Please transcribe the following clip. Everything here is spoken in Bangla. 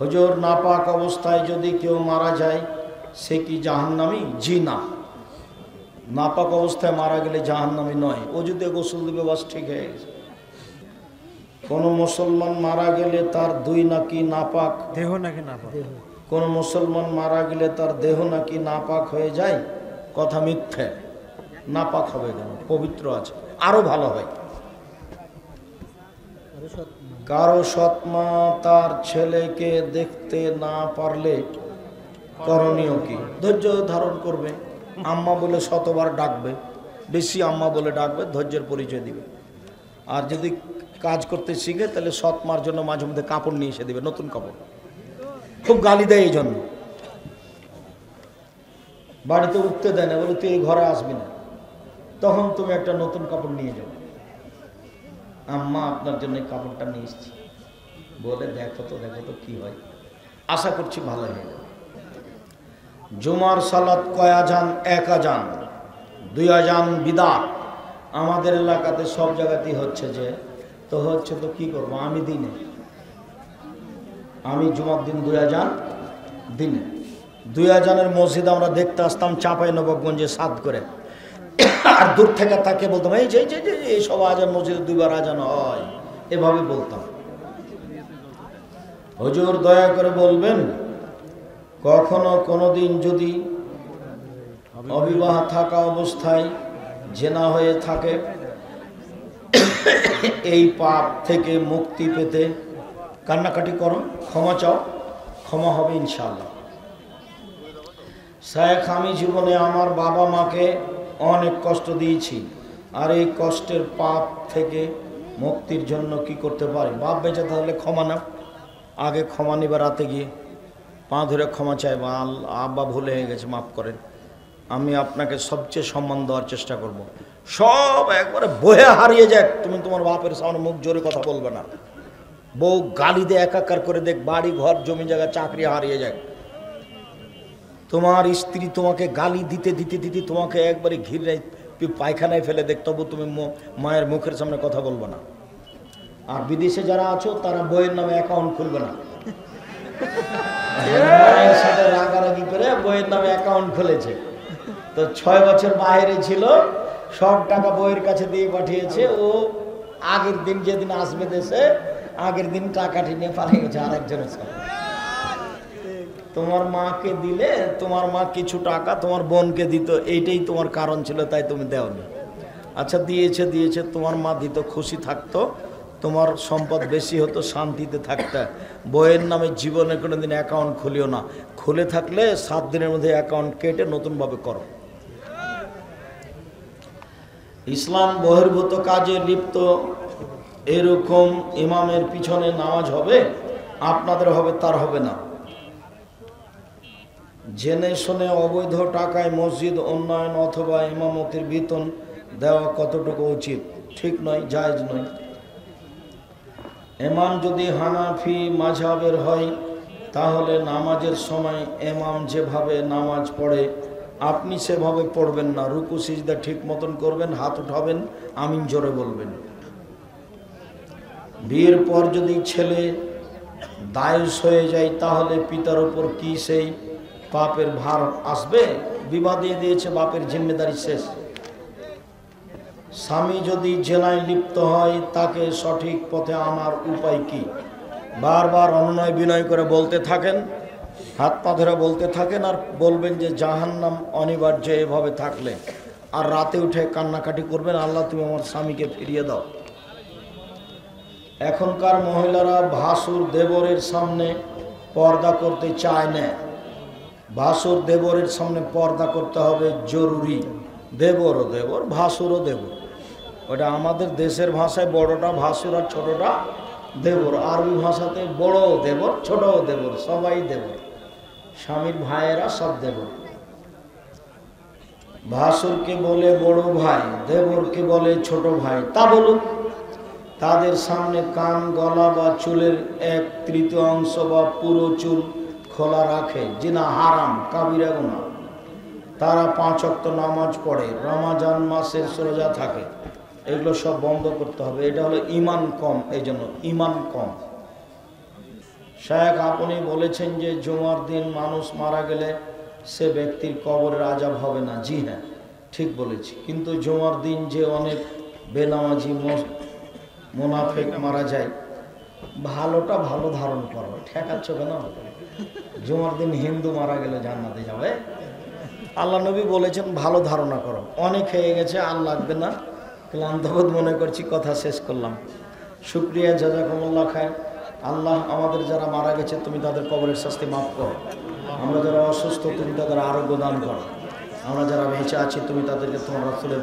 হজর নাপাক অবস্থায় যদি কেউ মারা যায় সে কি জাহান্নামি? জি না। নাপাক অবস্থায় মারা গেলে জাহান্নামি নয়। ও যদি গোসল দিবে বাস ঠিক হয়ে গেছে। কোনো মুসলমান মারা গেলে তার দুই নাকি নাপাক? দেহ নাকি না পাক? কোন মুসলমান মারা গেলে তার দেহ নাকি নাপাক হয়ে যায়? কথা মিথ্যে। নাপাক হবে কেন? পবিত্র আছে। আরও ভালো হয়। কারও সৎমা তার ছেলেকে দেখতে না পারলে করণীয় কি? ধৈর্য ধারণ করবে। আম্মা বলে শতবার ডাকবে। বেশি আম্মা বলে ডাকবে, ধৈর্যের পরিচয় দিবে। আর যদি কাজ করতে শিখে, তাহলে সৎমার জন্য মাঝে মধ্যে কাপড় নিয়ে এসে দিবে, নতুন কাপড়। খুব গালি দেয় এই জন্য বাড়িতে উঠতে দেয় না, বলে, তুই এই ঘরে আসবি না। তখন তুমি একটা নতুন কাপড় নিয়ে যাও আম্মা আপনার জন্য কাপড়টা নিয়ে এসছি। বলে দেখো তো দেখো তো কি হয়। আশা করছি ভালো হয়ে যাবে। জুমার সালাত কয় আজান? এক আজান। দুই আজান বিদাত। আমাদের এলাকাতে সব জায়গাতেই হচ্ছে যে, তো হচ্ছে তো কি করব? আমি দিনে। আমি জুমার দিন দুই আজান দিনে। দুই আজানের মসজিদ আমরা দেখতে আসতাম চাপাই নবাবগঞ্জে সাত করে। আর দূর থেকে তাকে বলতাম, এই যে, এই সব আজান মসজিদে দুইবার আজান হয়। এভাবে বলতাম। হুজুর, দয়া করে বলবেন, কখনো কোনোদিন যদি অবিবাহ থাকা অবস্থায় জেনা হয়ে থাকে, এই পাপ থেকে মুক্তি পেতে কান্নাকাটি করো, ক্ষমা চাও, ক্ষমা হবে ইনশাল্লাহ শেখ আমি জীবনে আমার বাবা মাকে অনেক কষ্ট দিয়েছি। আর এই কষ্টের পাপ থেকে মুক্তির জন্য কি করতে পারি? বাপ বেঁচে তাহলে ক্ষমা না আগে ক্ষমা নিবে রাতে গিয়ে। পা ধরে ক্ষমা চাইবা আল আব্বা ভুলে হয়ে গেছে, মাফ করেন। আমি আপনাকে সবচেয়ে সম্মান দেওয়ার চেষ্টা করব। সব একবারে বহে হারিয়ে যাক। তুমি তোমার বাপের সামনে মুখ জোরে কথা বলবে না। বউ গালি দিয়ে একাকার করে দেখ, বাড়ি, ঘর, জমি, জায়গা, চাকরি হারিয়ে যায় তোমার স্ত্রী তোমাকে গালি দিতে দিতে দিতে তোমাকে একবারে ঘিরে পায়খানায় ফেলে দেখ, তবু তুমি মায়ের মুখের সামনে কথা বলবে না। আর বিদেশে যারা আছো, তারা বইয়ের নামে অ্যাকাউন্ট খুলবে না। রাগারাগি করে বইয়ের নামে অ্যাকাউন্ট খুলেছে। তো ছয় বছর বাইরে ছিল, সব টাকা বইয়ের কাছে দিয়ে পাঠিয়েছে। ও আগের দিন যেদিন আসবে দেশে, আগের দিন টাকাটি নিয়ে পালিয়ে গেছে আরেকজনের সাথে তোমার মাকে দিলে তোমার মা কিছু টাকা তোমার বোনকে দিত, এইটাই তোমার কারণ ছিল, তাই তুমি দেওনি। আচ্ছা দিয়েছে দিয়েছে, তোমার মা দিত, খুশি থাকতো, তোমার সম্পদ বেশি হতো, শান্তিতে থাকতে। বইয়ের নামে জীবনে কোনো দিন অ্যাকাউন্ট খুলিও না। খুলে থাকলে সাত দিনের মধ্যে অ্যাকাউন্ট কেটে নতুনভাবে করো। ইসলাম বহির্ভূত কাজে লিপ্ত, এরকম ইমামের পিছনে নামাজ হবে, আপনাদের হবে, তার হবে না। জেনে শুনে অবৈধ টাকায় মসজিদ, উন্নয়ন অথবা ইমামতির বেতন দেওয়া কতটুকু উচিত? ঠিক নয়, জায়জ নয়। এমাম যদি হানাফি মাঝাবের হয়, তাহলে নামাজের সময় এমাম যেভাবে নামাজ পড়ে, আপনি সেভাবে পড়বেন না। রুকু, সিজদা ঠিক মতন করবেন, হাত উঠাবেন, আমিন জোরে বলবেন। বিয়ের পর যদি ছেলে দায়ুস হয়ে যায়, তাহলে পিতার ওপর কি সেই পাপের ভার আসবে, বিবাহ দিয়ে দিয়েছে বাপের জিম্মেদারি শেষ। স্বামী যদি জেলায় লিপ্ত হয়, তাকে সঠিক পথে আনার উপায় কি? বারবার অনুনয় বিনয় করে বলতে থাকেন, হাত পা ধরে বলতে থাকেন আর বলবেন যে, জাহান্নাম অনিবার্য এভাবে থাকলে আর রাতে উঠে কান্নাকাটি করবেন, আল্লাহ তুমি আমার স্বামীকে ফিরিয়ে দাও। এখনকার মহিলারা ভাসুর দেবরের সামনে পর্দা করতে চায় না। ভাসুর দেবরের সামনে পর্দা করতে হবে, জরুরি। দেবরও দেবর ভাসুরও দেবর। ওটা আমাদের দেশের ভাষায় বড়টা ভাসুর আর ছোটটা দেবর। আরবি ভাষাতে বড় দেবর, ছোট দেবর, সবাই দেবর। স্বামীর ভাইয়েরা সব দেবর। ভাসুরকে বলে বড় ভাই, দেবরকে বলে ছোট ভাই, তা বলুক। তাদের সামনে কান, গলা বা চুলের এক তৃতীয় অংশ বা পুরো চুল খোলা রাখে, জিনা হারাম, কাবিরা গুনা তারা পাঁচ অক্ত নামাজ পড়ে, রমাজান মাসের রোজা থাকে, এগুলো সব বন্ধ করতে হবে। এটা হলো ইমান কম এই জন্য ইমান কম। শেখ আপনি বলেছেন যে জুমার দিন মানুষ মারা গেলে সে ব্যক্তির কবরের আজাব হবে না। জি হ্যাঁ ঠিক বলেছি। কিন্তু জুমার দিন যে অনেক বেনামাজি মোনাফেক মারা যায় ভালোটা ভালো ধারণ করো। ঠেকাচ্ছ কেন? জুমার দিন হিন্দু মারা গেলে জান্নাতে যাবে। আল্লাহ নবী বলেছেন, ভালো ধারণা করো। অনেক হয়ে গেছে, আর লাগবে না। ক্লান্তবোধ মনে করছি, কথা শেষ করলাম। শুক্রিয়া, জাজাকুমুল্লাহ খায় আল্লাহ আমাদের যারা মারা গেছে, তুমি তাদের কবরের শাস্তি মাফ করো। আমরা যারা অসুস্থ, তুমি তাদের আরোগ্য দান করো। আমরা যারা বেঁচে আছি, তুমি তাদেরকে তোমার রাসূলের